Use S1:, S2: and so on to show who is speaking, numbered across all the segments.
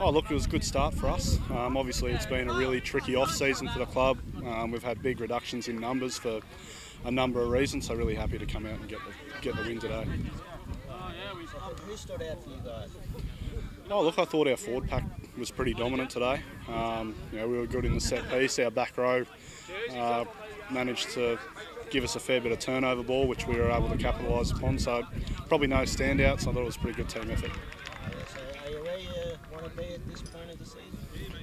S1: Oh, look, it was a good start for us. Um, obviously, it's been a really tricky off season for the club. Um, we've had big reductions in numbers for a number of reasons, so really happy to come out and get the, get the win today.
S2: Who stood out for you guys?
S1: Oh, look, I thought our forward pack was pretty dominant today. Um, you know, we were good in the set piece. Our back row uh, managed to give us a fair bit of turnover ball, which we were able to capitalise upon. So probably no standouts. I thought it was a pretty good team effort.
S2: So want to be at this point of the season?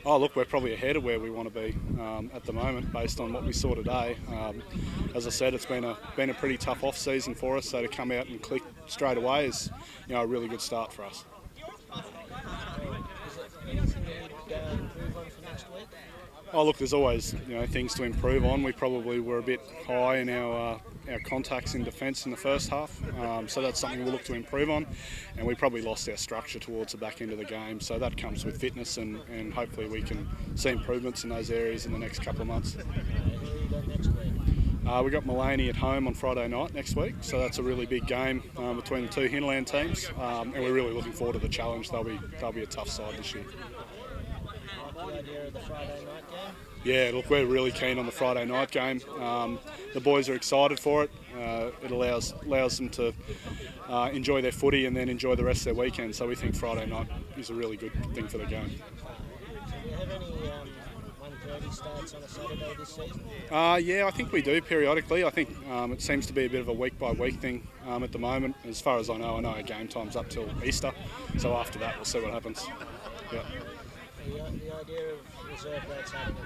S1: Oh, look, we're probably ahead of where we want to be um, at the moment, based on what we saw today. Um, as I said, it's been a been a pretty tough off season for us, so to come out and click straight away is, you know, a really good start for us. Oh, look, there's always you know things to improve on. We probably were a bit high in our uh, our contacts in defence in the first half, um, so that's something we'll look to improve on. And we probably lost our structure towards the back end of the game, so that comes with fitness, and, and hopefully we can see improvements in those areas in the next couple of months.
S2: Uh,
S1: we got Maleny at home on Friday night next week, so that's a really big game um, between the two hinterland teams, um, and we're really looking forward to the challenge. They'll be they'll be a tough side this year. Yeah, look, we're really keen on the Friday night game. Um, the boys are excited for it. Uh, it allows allows them to uh, enjoy their footy and then enjoy the rest of their weekend. So we think Friday night is a really good thing for the game.
S2: Do you have any 130 starts on a Saturday this season?
S1: Uh, yeah, I think we do periodically. I think um, it seems to be a bit of a week by week thing um, at the moment. As far as I know, I know our game time's up till Easter. So after that, we'll see what happens. Yeah.
S2: The, the idea of reserve rates having a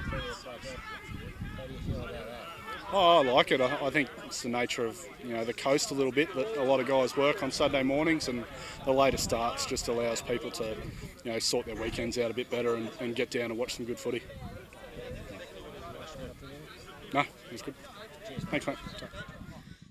S2: how do you feel about that?
S1: Oh, I like it. I, I think it's the nature of you know the coast a little bit that a lot of guys work on Saturday mornings, and the later starts just allows people to you know sort their weekends out a bit better and, and get down and watch some good footy. No, it's good. Thanks, mate.